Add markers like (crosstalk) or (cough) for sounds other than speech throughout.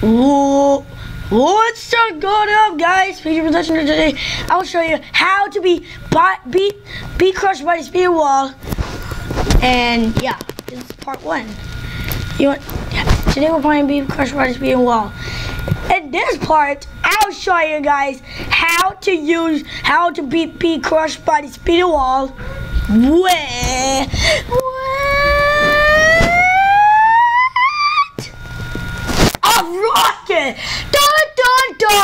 What's going up, guys? Feature possession today. I will show you how to be be be crushed by the speed wall. And yeah, this is part one. You want today we're playing be crushed by the speed wall. In this part, I'll show you guys how to use how to be be crushed by the speed wall. Where? Rocket! Dun dun dun!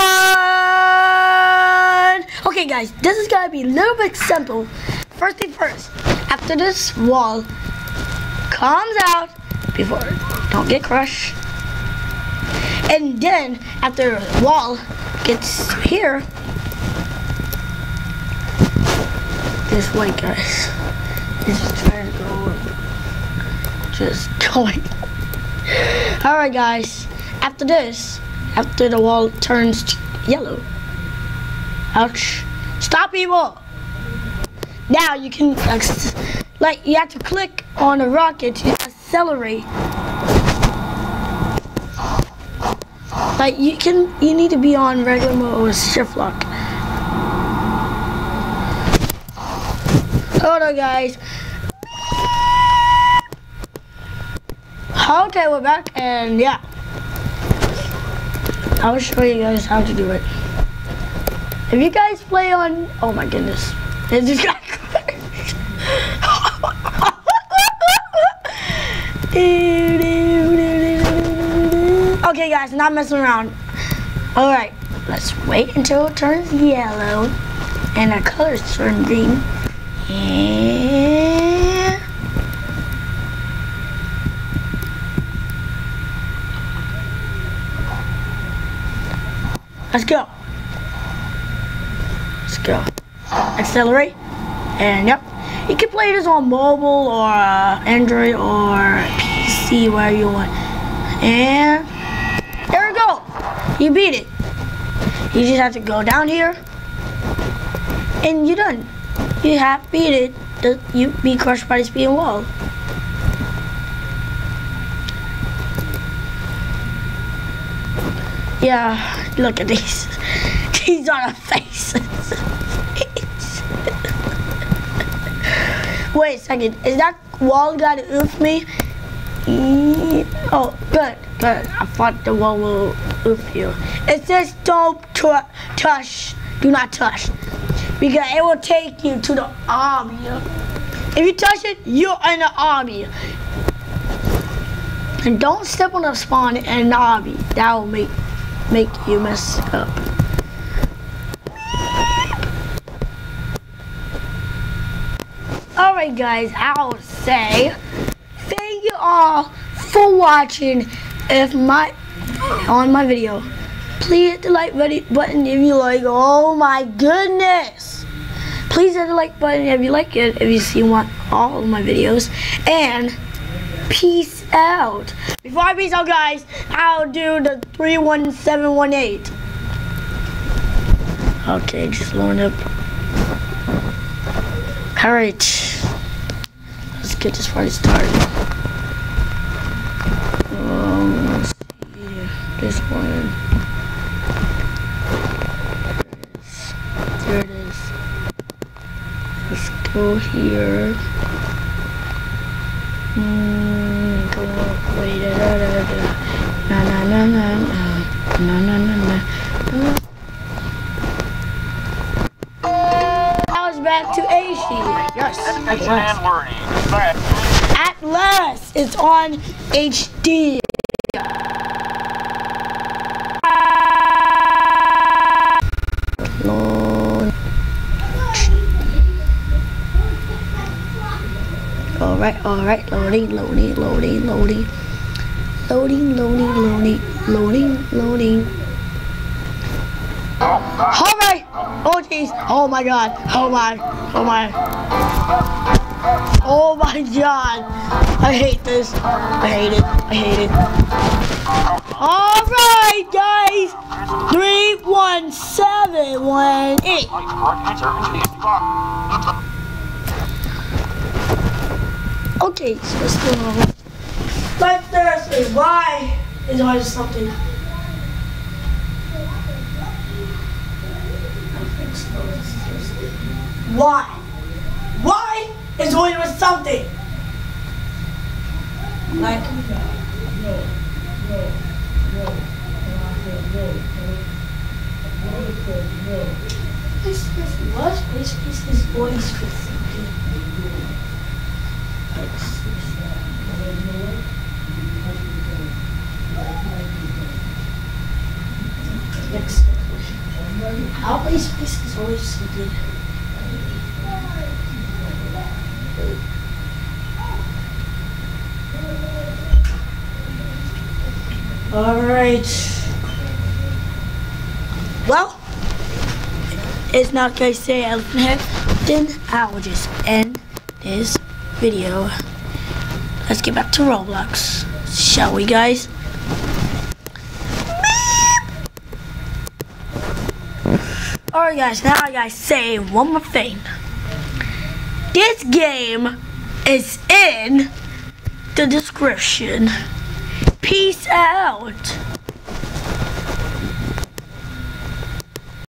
Okay, guys, this is gonna be a little bit simple. First thing first, after this wall comes out, before don't get crushed, and then after the wall gets here, this way, guys. Is trying to go. Just going. (laughs) Alright, guys. After this, after the wall turns yellow. Ouch. Stop, people! Now you can, like, you have to click on the rocket to accelerate. Like, you can, you need to be on regular mode or shift lock. Hold on, guys. Okay, we're back, and yeah. I'll show you guys how to do it. If you guys play on, oh my goodness, it just got (laughs) Okay guys, not messing around. Alright, let's wait until it turns yellow and our colors turn green. And let's go. Let's go. Accelerate. And yep. You can play this on mobile or uh, Android or PC, where you want. And there we go. You beat it. You just have to go down here and you're done. You have beat it. You be crushed by the speed wall. Yeah, look at these. (laughs) These are the faces. (laughs) Wait a second. Is that wall to oof me? Oh, good, good. I thought the wall will oof you. It says don't touch. Do not touch because it will take you to the army. If you touch it, you're in the army. And don't step on the spawn in the army. That will make make you mess up. Alright guys, I'll say thank you all for watching if my on my video. Please hit the like button if you like. Oh my goodness. Please hit the like button if you like it, if you see want all of my videos. And peace out. Before I peace out, guys, I'll do the 31718. Okay, just load up. Alright. Let's get this party started. Um, let's see. This one. There it is. Let's go here. Mm, Na na na na na na na na na. Now it's back to AC. Yes, at last. At last, it's on HD. Alright, alright, loading, loading, loading, loading. Loading, loading, loading, loading, loading. Oh alright! Oh jeez! Oh my god! Oh my! Oh my! Oh my god! I hate this! I hate it! I hate it! Alright guys! Three, one, seven, one, eight. Okay, so let's go. My thirst is why is always something. Why? Why is always something? Like. What is his voice for something? Next always? All right. Well, it's not gonna say elephant head. Then I will just end this video. Let's get back to Roblox, shall we, guys? Alright, guys. Now I gotta say one more thing. This game is in the description. Peace out.